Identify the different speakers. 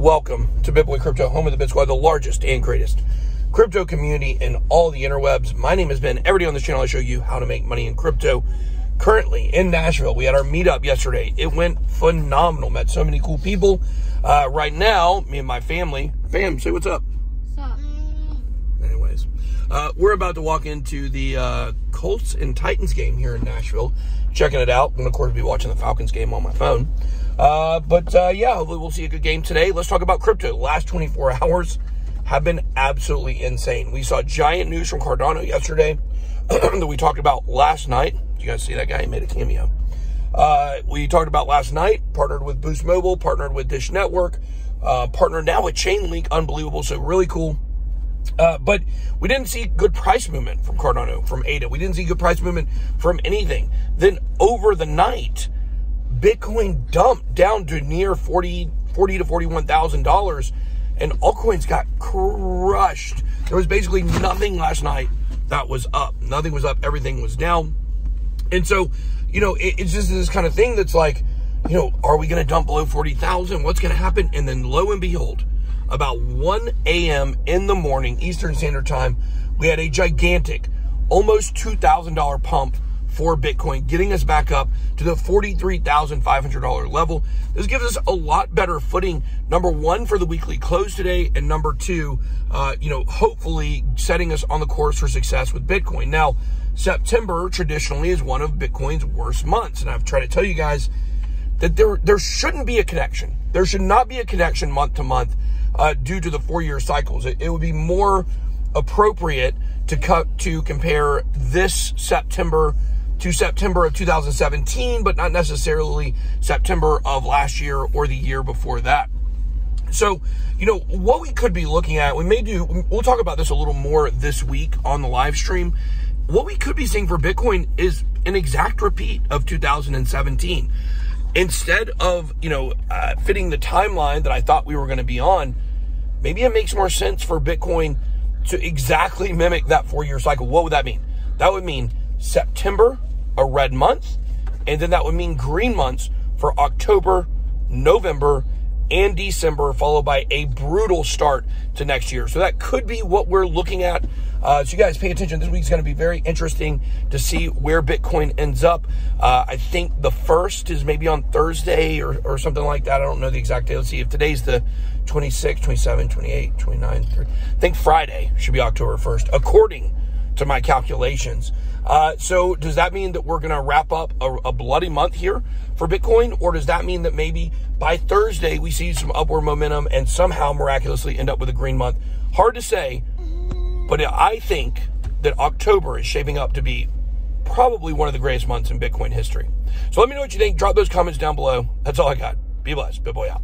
Speaker 1: Welcome to BitBoy Crypto, home of the BitSquad, the largest and greatest crypto community in all the interwebs. My name has been every day on this channel. I show you how to make money in crypto. Currently in Nashville, we had our meetup yesterday. It went phenomenal. Met so many cool people. Uh, right now, me and my family, fam, say what's up. Uh, we're about to walk into the uh, Colts and Titans game here in Nashville, checking it out. And of course, be watching the Falcons game on my phone. Uh, but uh, yeah, hopefully we'll see a good game today. Let's talk about crypto. Last 24 hours have been absolutely insane. We saw giant news from Cardano yesterday that we talked about last night. Did you guys see that guy? He made a cameo. Uh, we talked about last night, partnered with Boost Mobile, partnered with Dish Network, uh, partnered now with Chainlink. Unbelievable. So really cool. Uh, but we didn't see good price movement from Cardano, from ADA. We didn't see good price movement from anything. Then over the night, Bitcoin dumped down to near 40, 40 to $41,000 and altcoins got crushed. There was basically nothing last night that was up. Nothing was up. Everything was down. And so, you know, it, it's just this kind of thing that's like, you know, are we going to dump below 40,000? What's going to happen? And then lo and behold, about 1 a.m. in the morning, Eastern Standard Time, we had a gigantic, almost $2,000 pump for Bitcoin, getting us back up to the $43,500 level. This gives us a lot better footing, number one, for the weekly close today, and number two, uh, you know, hopefully setting us on the course for success with Bitcoin. Now, September traditionally is one of Bitcoin's worst months, and I've tried to tell you guys that there there shouldn't be a connection. There should not be a connection month to month uh, due to the four year cycles. It, it would be more appropriate to cut to compare this September to September of 2017, but not necessarily September of last year or the year before that. So, you know, what we could be looking at, we may do, we'll talk about this a little more this week on the live stream. What we could be seeing for Bitcoin is an exact repeat of 2017. Instead of, you know, uh, fitting the timeline that I thought we were going to be on, maybe it makes more sense for Bitcoin to exactly mimic that four year cycle. What would that mean? That would mean September a red month, and then that would mean green months for October, November, and December, followed by a brutal start to next year. So that could be what we're looking at. Uh, so you guys pay attention. This week's going to be very interesting to see where Bitcoin ends up. Uh, I think the first is maybe on Thursday or, or something like that. I don't know the exact day. Let's see if today's the 26, 27, 28, 29, 30. I think Friday should be October 1st, according to my calculations. Uh, so does that mean that we're going to wrap up a, a, bloody month here for Bitcoin, or does that mean that maybe by Thursday we see some upward momentum and somehow miraculously end up with a green month? Hard to say, but I think that October is shaping up to be probably one of the greatest months in Bitcoin history. So let me know what you think. Drop those comments down below. That's all I got. Be blessed. BitBoy out.